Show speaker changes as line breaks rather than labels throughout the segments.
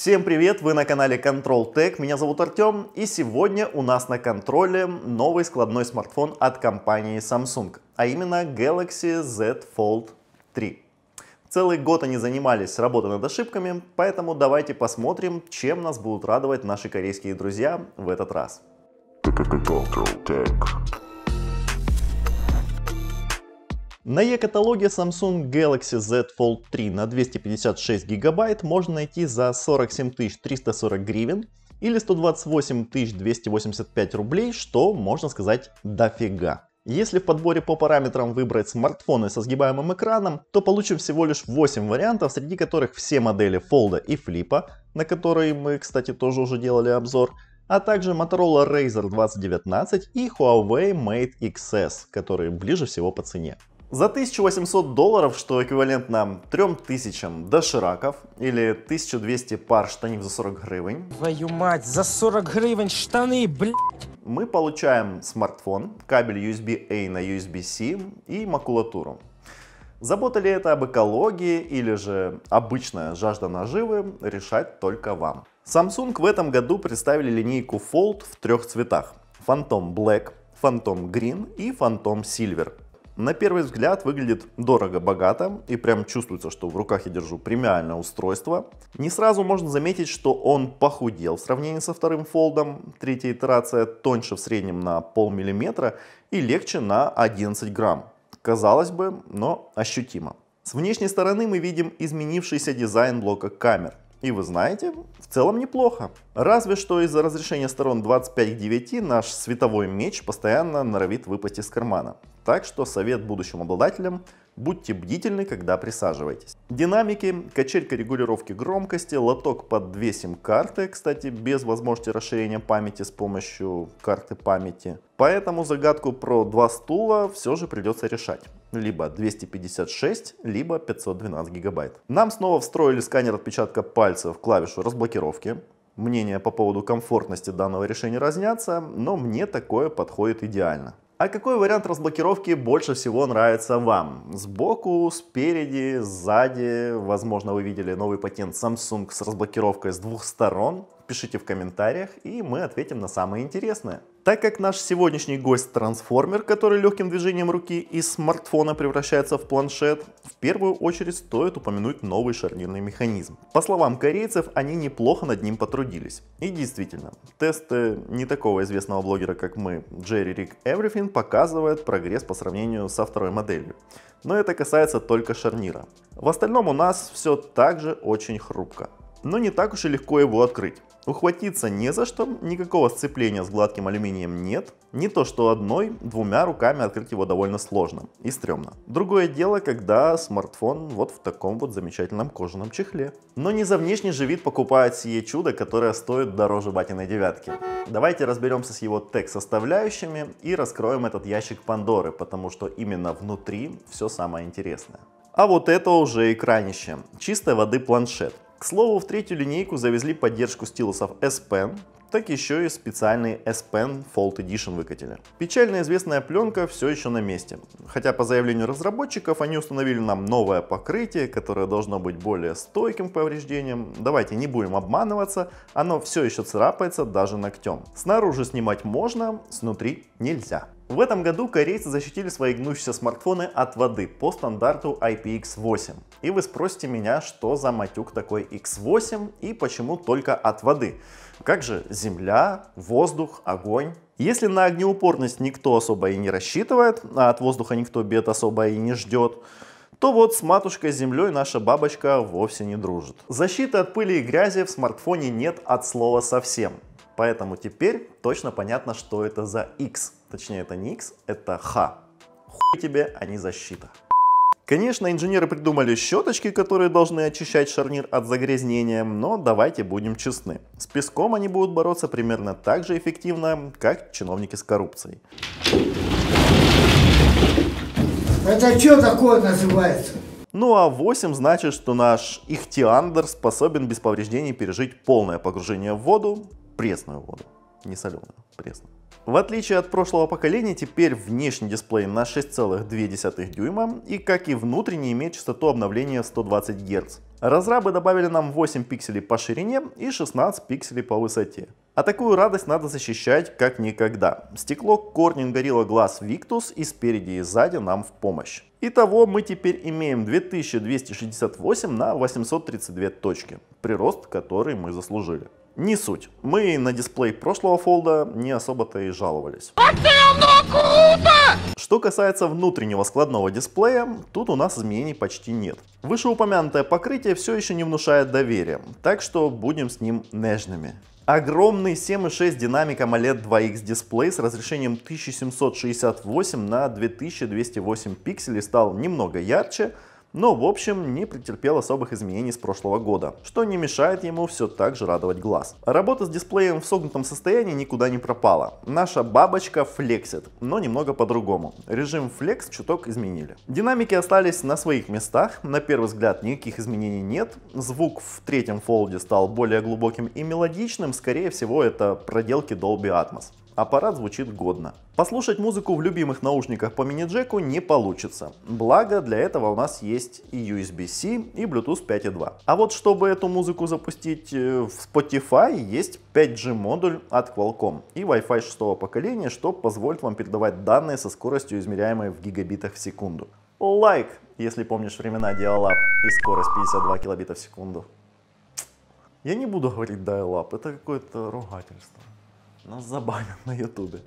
Всем привет, вы на канале Control Tech, меня зовут Артем, и сегодня у нас на контроле новый складной смартфон от компании Samsung, а именно Galaxy Z Fold 3. Целый год они занимались работой над ошибками, поэтому давайте посмотрим, чем нас будут радовать наши корейские друзья в этот раз. На e-каталоге Samsung Galaxy Z Fold 3 на 256 гигабайт можно найти за 47 340 гривен или 128 285 рублей, что можно сказать дофига. Если в подборе по параметрам выбрать смартфоны со сгибаемым экраном, то получим всего лишь 8 вариантов, среди которых все модели Fold и Flip, на которые мы, кстати, тоже уже делали обзор, а также Motorola Razr 2019 и Huawei Mate XS, которые ближе всего по цене. За 1800 долларов, что эквивалентно 3000 дошираков или 1200 пар штанів за 40 гривень.
Твою мать, за 40 гривен штаны, блядь!
Мы получаем смартфон, кабель USB-A на USB-C и макулатуру. Забота ли это об экологии или же обычная жажда наживы, решать только вам. Samsung в этом году представили линейку Fold в трех цветах. Phantom Black, Phantom Green и Phantom Silver. На первый взгляд выглядит дорого-богато и прям чувствуется, что в руках я держу премиальное устройство. Не сразу можно заметить, что он похудел в сравнении со вторым фолдом. Третья итерация тоньше в среднем на полмиллиметра и легче на 11 грамм. Казалось бы, но ощутимо. С внешней стороны мы видим изменившийся дизайн блока камер. И вы знаете, в целом неплохо. Разве что из-за разрешения сторон 25 к 9 наш световой меч постоянно норовит выпасть из кармана. Так что совет будущим обладателям Будьте бдительны, когда присаживаетесь. Динамики, качелька регулировки громкости, лоток под две сим-карты, кстати, без возможности расширения памяти с помощью карты памяти. Поэтому загадку про два стула все же придется решать. Либо 256, либо 512 гигабайт. Нам снова встроили сканер отпечатка пальцев клавишу разблокировки. Мнения по поводу комфортности данного решения разнятся, но мне такое подходит идеально. А какой вариант разблокировки больше всего нравится вам? Сбоку, спереди, сзади? Возможно, вы видели новый патент Samsung с разблокировкой с двух сторон? Пишите в комментариях, и мы ответим на самое интересное. Так как наш сегодняшний гость трансформер, который легким движением руки из смартфона превращается в планшет, в первую очередь стоит упомянуть новый шарнирный механизм. По словам корейцев, они неплохо над ним потрудились. И действительно, тесты не такого известного блогера, как мы, Jerry Rick Everything, показывают прогресс по сравнению со второй моделью. Но это касается только шарнира. В остальном у нас все также очень хрупко но не так уж и легко его открыть. Ухватиться не за что, никакого сцепления с гладким алюминием нет. Не то что одной, двумя руками открыть его довольно сложно и стрёмно. Другое дело, когда смартфон вот в таком вот замечательном кожаном чехле. Но не за внешний же вид покупают сие чудо, которое стоит дороже батиной девятки. Давайте разберемся с его тег-составляющими и раскроем этот ящик Пандоры, потому что именно внутри все самое интересное. А вот это уже экранище. Чистой воды планшет. К слову, в третью линейку завезли поддержку стилусов S Pen, так еще и специальный S Pen Fold Edition выкатили. Печально известная пленка все еще на месте. Хотя по заявлению разработчиков они установили нам новое покрытие, которое должно быть более стойким к повреждениям. Давайте не будем обманываться, оно все еще царапается даже ногтем. Снаружи снимать можно, снутри нельзя. В этом году корейцы защитили свои гнущиеся смартфоны от воды по стандарту IPX8. И вы спросите меня, что за матюк такой X8 и почему только от воды. Как же земля, воздух, огонь? Если на огнеупорность никто особо и не рассчитывает, а от воздуха никто бед особо и не ждет, то вот с матушкой землей наша бабочка вовсе не дружит. Защиты от пыли и грязи в смартфоне нет от слова совсем. Поэтому теперь точно понятно, что это за X. Точнее, это не X, это Х. Хуй тебе, а не защита. Конечно, инженеры придумали щеточки, которые должны очищать шарнир от загрязнения, но давайте будем честны. С песком они будут бороться примерно так же эффективно, как чиновники с коррупцией.
Это что такое называется?
Ну а 8 значит, что наш Ихтиандр способен без повреждений пережить полное погружение в воду, пресную воду, не соленую, пресную. В отличие от прошлого поколения, теперь внешний дисплей на 6,2 дюйма и, как и внутренний, имеет частоту обновления 120 Гц. Разрабы добавили нам 8 пикселей по ширине и 16 пикселей по высоте. А такую радость надо защищать как никогда. Стекло Corning Gorilla Glass Victus и спереди и сзади нам в помощь. Итого мы теперь имеем 2268 на 832 точки. Прирост, который мы заслужили. Не суть. Мы на дисплей прошлого фолда не особо-то и жаловались. Что касается внутреннего складного дисплея, тут у нас изменений почти нет. Вышеупомянутое покрытие все еще не внушает доверия, так что будем с ним нежными. Огромный 7.6 динамик AMOLED 2X дисплей с разрешением 1768 на 2208 пикселей стал немного ярче, но в общем не претерпел особых изменений с прошлого года, что не мешает ему все так же радовать глаз. Работа с дисплеем в согнутом состоянии никуда не пропала. Наша бабочка флексит, но немного по-другому. Режим Flex чуток изменили. Динамики остались на своих местах, на первый взгляд никаких изменений нет. Звук в третьем фолде стал более глубоким и мелодичным, скорее всего это проделки Dolby Atmos аппарат звучит годно. Послушать музыку в любимых наушниках по мини-джеку не получится. Благо для этого у нас есть и USB-C, и Bluetooth 5.2. А вот чтобы эту музыку запустить э, в Spotify, есть 5G модуль от Qualcomm и Wi-Fi 6 поколения, что позволит вам передавать данные со скоростью, измеряемой в гигабитах в секунду. Лайк, если помнишь времена Dial-Up и скорость 52 килобита в секунду. Я не буду говорить dial-up, это какое-то ругательство. Нас забанят на ютубе.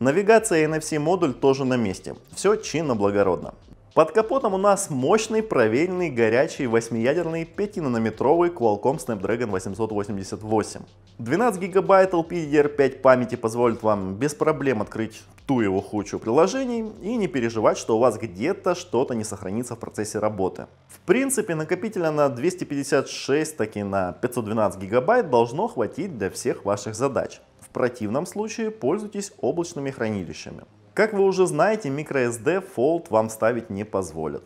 Навигация и NFC модуль тоже на месте. Все чинно благородно. Под капотом у нас мощный, проверенный, горячий, 8-ядерный 5-нанометровый Qualcomm Snapdragon 888. 12 гигабайт LPDDR5 памяти позволит вам без проблем открыть ту его хучу приложений и не переживать, что у вас где-то что-то не сохранится в процессе работы. В принципе, накопителя на 256, так и на 512 гигабайт должно хватить для всех ваших задач противном случае пользуйтесь облачными хранилищами. Как вы уже знаете, microSD Fold вам ставить не позволят.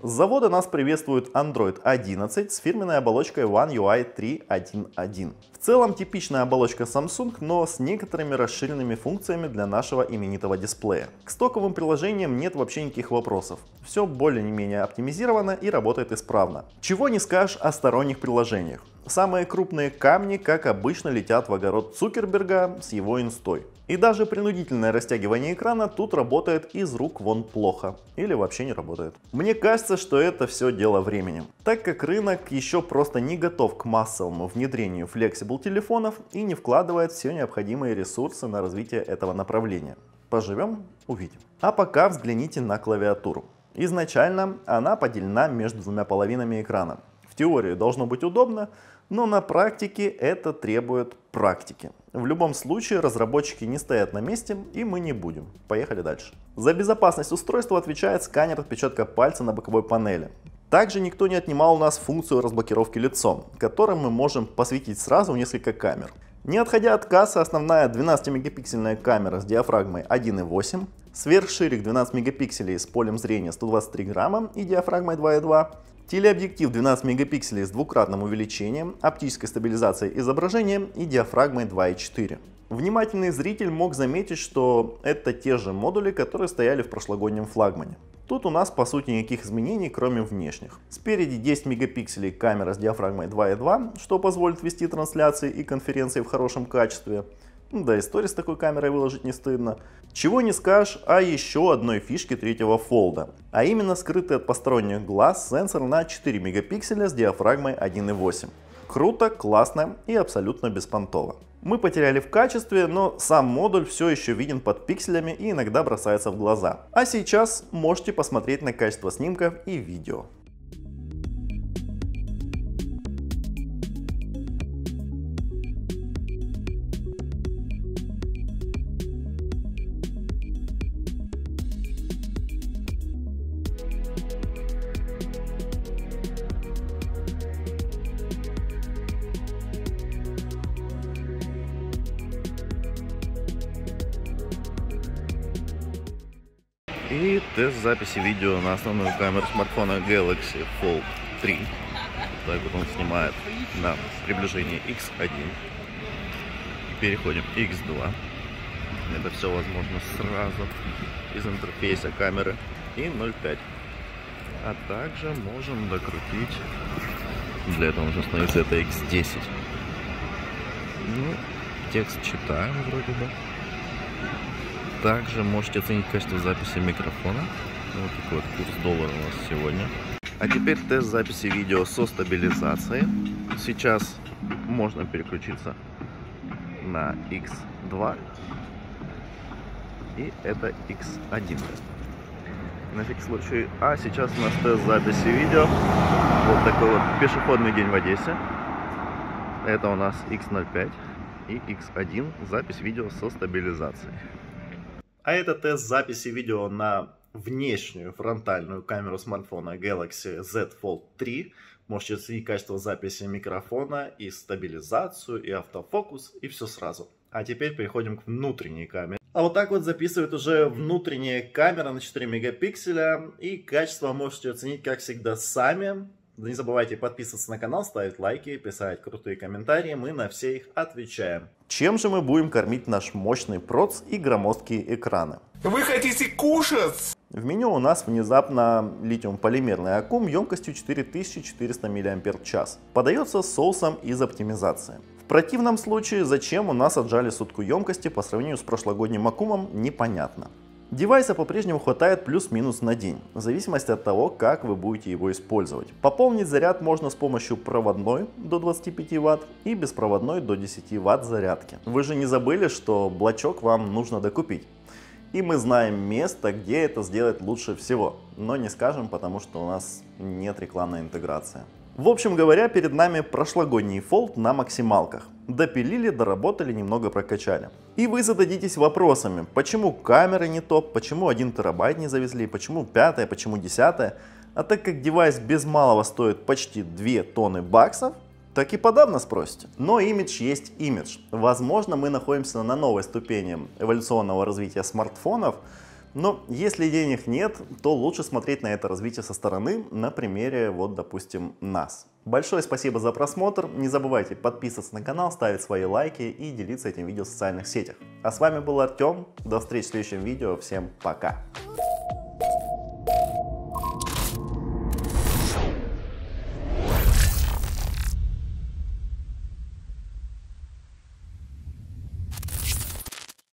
С завода нас приветствует Android 11 с фирменной оболочкой One UI 3.1.1. В целом типичная оболочка Samsung, но с некоторыми расширенными функциями для нашего именитого дисплея. К стоковым приложениям нет вообще никаких вопросов. Все более-менее оптимизировано и работает исправно. Чего не скажешь о сторонних приложениях. Самые крупные камни, как обычно, летят в огород Цукерберга с его инстой. И даже принудительное растягивание экрана тут работает из рук вон плохо. Или вообще не работает. Мне кажется, что это все дело времени. Так как рынок еще просто не готов к массовому внедрению flexible телефонов и не вкладывает все необходимые ресурсы на развитие этого направления. Поживем, увидим. А пока взгляните на клавиатуру. Изначально она поделена между двумя половинами экрана. В теории должно быть удобно, но на практике это требует практики. В любом случае разработчики не стоят на месте и мы не будем. Поехали дальше. За безопасность устройства отвечает сканер отпечатка пальца на боковой панели. Также никто не отнимал у нас функцию разблокировки лицом, которым мы можем посветить сразу несколько камер. Не отходя от кассы, основная 12-мегапиксельная камера с диафрагмой 1.8, сверхширик 12 мегапикселей с полем зрения 123 грамма и диафрагмой 2.2, Телеобъектив 12 мегапикселей с двукратным увеличением, оптической стабилизацией изображения и диафрагмой 2.4. Внимательный зритель мог заметить, что это те же модули, которые стояли в прошлогоднем флагмане. Тут у нас по сути никаких изменений, кроме внешних. Спереди 10 мегапикселей камера с диафрагмой 2.2, что позволит вести трансляции и конференции в хорошем качестве. Да, истории с такой камерой выложить не стыдно. Чего не скажешь о еще одной фишке третьего фолда, а именно скрытый от посторонних глаз сенсор на 4 мегапикселя с диафрагмой 1.8. Круто, классно и абсолютно беспонтово. Мы потеряли в качестве, но сам модуль все еще виден под пикселями и иногда бросается в глаза. А сейчас можете посмотреть на качество снимков и видео. И тест записи видео на основную камеру смартфона Galaxy Fold 3. Так вот он снимает на приближение X1. Переходим X2. Это все возможно сразу из интерфейса камеры. И 0.5. А также можем докрутить. Для этого нужно становиться это X10. Ну, текст читаем вроде бы. Также можете оценить качество записи микрофона. Вот такой вот курс доллара у нас сегодня. А теперь тест записи видео со стабилизацией. Сейчас можно переключиться на X2 и это X1 на всякий случай. А сейчас у нас тест записи видео. Вот такой вот пешеходный день в Одессе. Это у нас X05 и X1 запись видео со стабилизацией. А это тест записи видео на внешнюю фронтальную камеру смартфона Galaxy Z Fold 3. Можете оценить качество записи микрофона и стабилизацию, и автофокус, и все сразу. А теперь переходим к внутренней камере. А вот так вот записывает уже внутренняя камера на 4 мегапикселя. И качество можете оценить, как всегда, сами. Не забывайте подписываться на канал, ставить лайки, писать крутые комментарии. Мы на все их отвечаем. Чем же мы будем кормить наш мощный проц и громоздкие экраны?
Вы хотите кушать?
В меню у нас внезапно литиум-полимерный аккум емкостью 4400 мАч. Подается соусом из оптимизации. В противном случае, зачем у нас отжали сутку емкости по сравнению с прошлогодним аккумом, непонятно. Девайса по-прежнему хватает плюс-минус на день, в зависимости от того, как вы будете его использовать. Пополнить заряд можно с помощью проводной до 25 Вт и беспроводной до 10 Вт зарядки. Вы же не забыли, что блочок вам нужно докупить. И мы знаем место, где это сделать лучше всего. Но не скажем, потому что у нас нет рекламной интеграции. В общем говоря, перед нами прошлогодний Fold на максималках. Допилили, доработали, немного прокачали. И вы зададитесь вопросами, почему камеры не топ, почему 1 терабайт не завезли, почему 5, почему 10. А так как девайс без малого стоит почти 2 тонны баксов, так и подавно спросите. Но имидж есть имидж. Возможно, мы находимся на новой ступени эволюционного развития смартфонов, но если денег нет, то лучше смотреть на это развитие со стороны, на примере, вот, допустим, нас. Большое спасибо за просмотр. Не забывайте подписываться на канал, ставить свои лайки и делиться этим видео в социальных сетях. А с вами был Артем. До встречи в следующем видео. Всем пока.